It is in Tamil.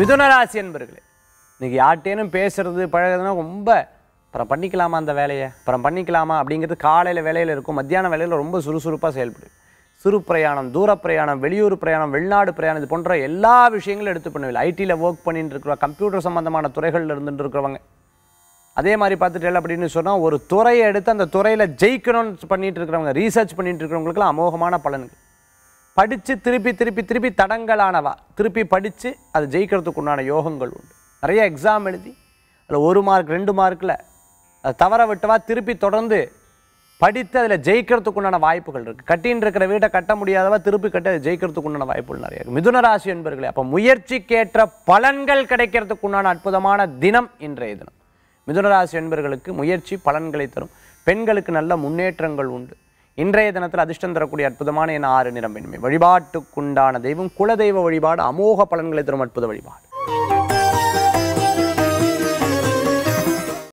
மிதுனராசி என்பர்களே இன்னைக்கு யார்ட்டேனும் பேசுறது பழகிறதுனா ரொம்ப அப்புறம் பண்ணிக்கலாமா அந்த வேலையை? அப்புறம் பண்ணிக்கலாமா அப்படிங்கிறது காலையில் வேலையில் இருக்கும் மத்தியான வேலையில் ரொம்ப சுறுசுறுப்பாக செயல்படும். சிறு பிரயாணம் தூர பிரயாணம் வெளியூர் பிரயாணம் வெளிநாடு பிரயாணம் இது போன்ற எல்லா விஷயங்களும் எடுத்து பண்ணுவில்லை ஐடியில் ஒர்க் பண்ணிட்டு இருக்கிறவங்க கம்ப்யூட்டர் சம்மந்தமான துறைகளில் இருந்துட்டு இருக்கிறவங்க. அதே மாதிரி பார்த்துட்டு அப்படின்னு சொன்னால் ஒரு துறையை எடுத்து அந்த துறையில் ஜெயிக்கணும்னு பண்ணிட்டு இருக்கிறவங்க ரீசர்ச் பண்ணிட்டு இருக்கிறவங்களுக்குலாம் அமோகமான பலன்கள். படித்து திருப்பி திருப்பி திருப்பி தடங்களானவா? திருப்பி படித்து அது ஜெயிக்கிறதுக்கு உண்டான யோகங்கள் உண்டு. நிறைய எக்ஸாம் எழுதி அதில் ஒரு மார்க் ரெண்டு மார்க்கில் அதை தவற விட்டவா திருப்பி தொடர்ந்து படித்து அதில் ஜெயிக்கிறதுக்கு உண்டான வாய்ப்புகள் இருக்குது கட்டின்னு இருக்கிற வீட்டை கட்ட முடியாதவா திருப்பி கட்டி அதை ஜெயிக்கிறதுக்கு உண்டான வாய்ப்புகள் நிறைய இருக்குது மிதுன ராசி என்பர்களே அப்போ முயற்சிக்கேற்ற பலன்கள் கிடைக்கிறதுக்கு உண்டான அற்புதமான தினம் இன்றைய தினம். மிதுன ராசி என்பர்களுக்கு முயற்சி பலன்களை தரும். பெண்களுக்கு நல்ல முன்னேற்றங்கள் உண்டு. இன்றைய தினத்தில் அதிர்ஷ்டம் தரக்கூடிய அற்புதமான என ஆறு நிறம் வெண்மை வழிபாட்டுக்குண்டான தெய்வம் குலதெய்வ வழிபாடு அமோக பலன்களை தரும் அற்புத வழிபாடு.